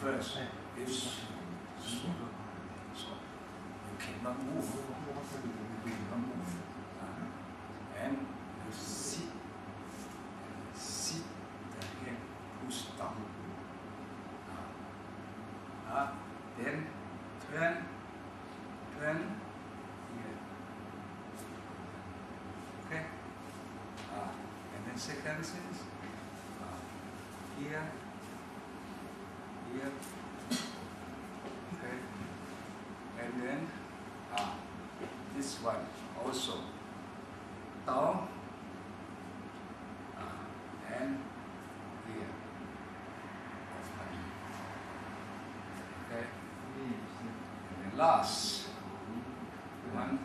Yes, it's so, so you cannot move. You cannot move. And you sit, sit the head push down. Uh, then turn, turn here. Okay? Uh, and then second sense, uh, here, one also, down, uh, and here. Okay? And then last, one,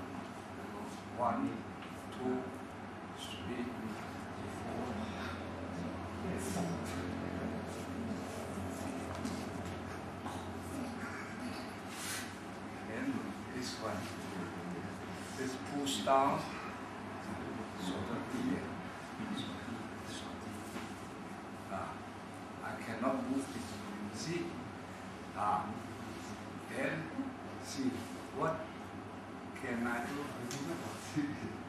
one, two, three, four. And this one, this push down, so the here, ah, I cannot move it. See, ah, then see what can I do?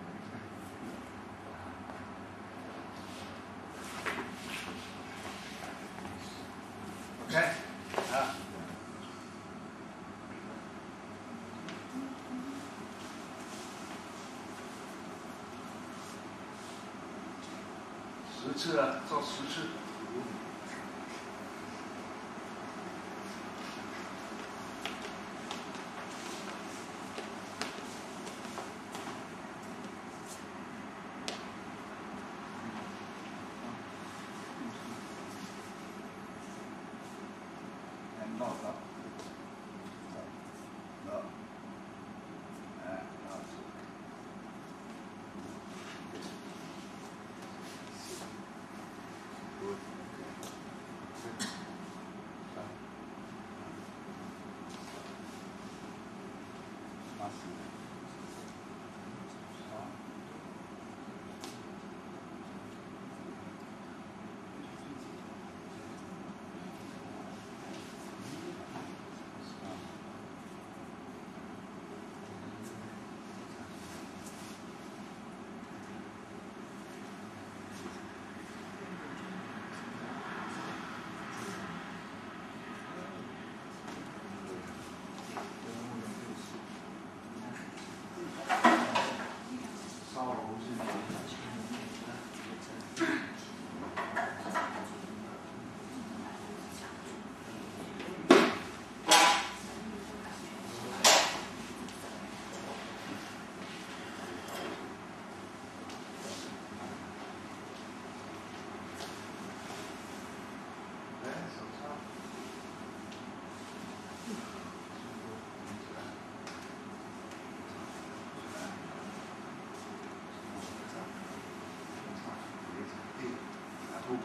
次了，做十次。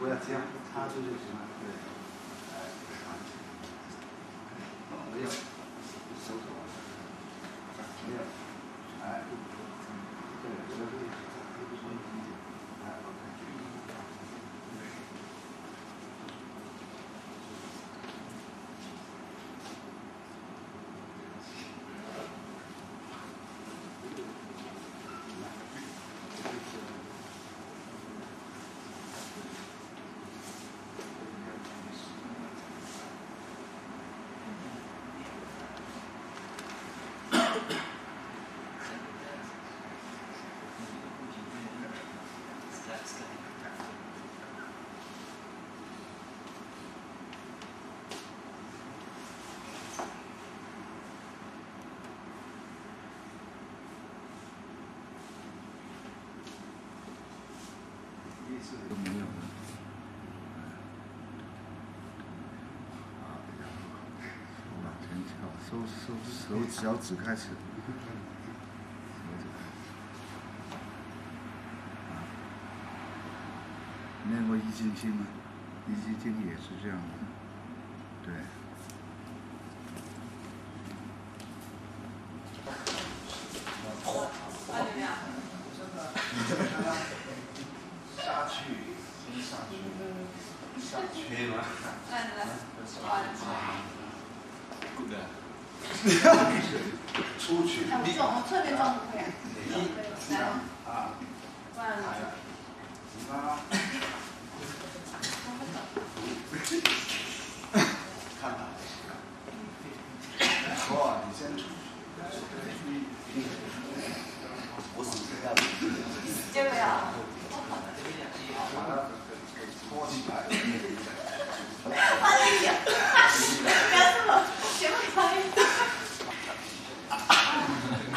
不要这样，插住就行了哎，插进去。哦，没有，手手。没有，哎，对，这个是，这个是理解。哎，OK。都没有了。往前翘，收收手脚趾开始。手指开始啊练过易筋经吗？易筋经也是这样的，对。去，下去吗？来来。对。出去。我重，我特别重不可以。来了。啊。不然。你妈。看吧。哇，你先出去。我死定了。接不了。拖起来。快点！不要这么，前面可以。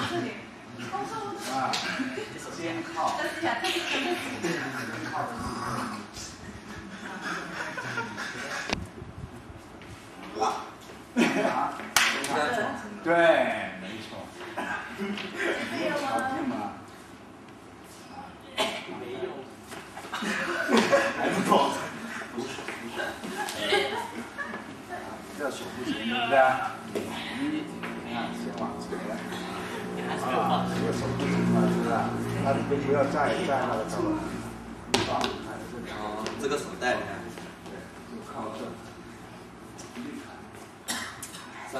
这里。啊。肩靠。哇。对，没错。没有吗？没有。还不错。这手不行，对不对？你看，先往前。啊，这个手不行了，是不是？那你就不要再再那个什么。放开这里。哦，这个手带。对，就靠这。三。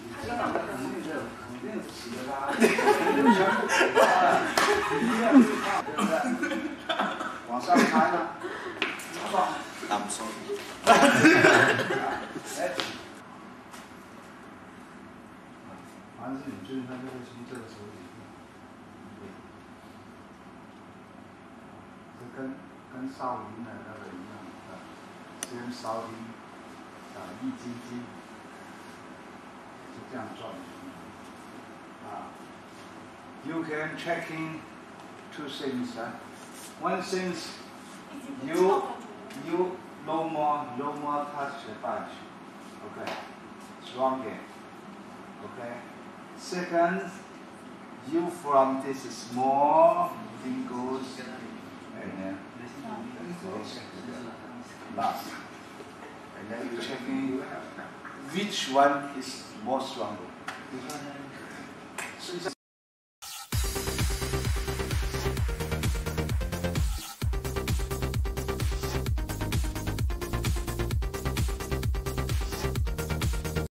你这样肯定是肯定是死的啦，对不对？往上抬呢，放。打不松。跟跟少林的那个一样啊，先少林啊易筋经，就这样转啊。You can check in two things, uh. one thing you you no more no more touch the bunch. Okay. Stronger. Okay. Second, you from this small fingers Last. And then you check me which one is more stronger. So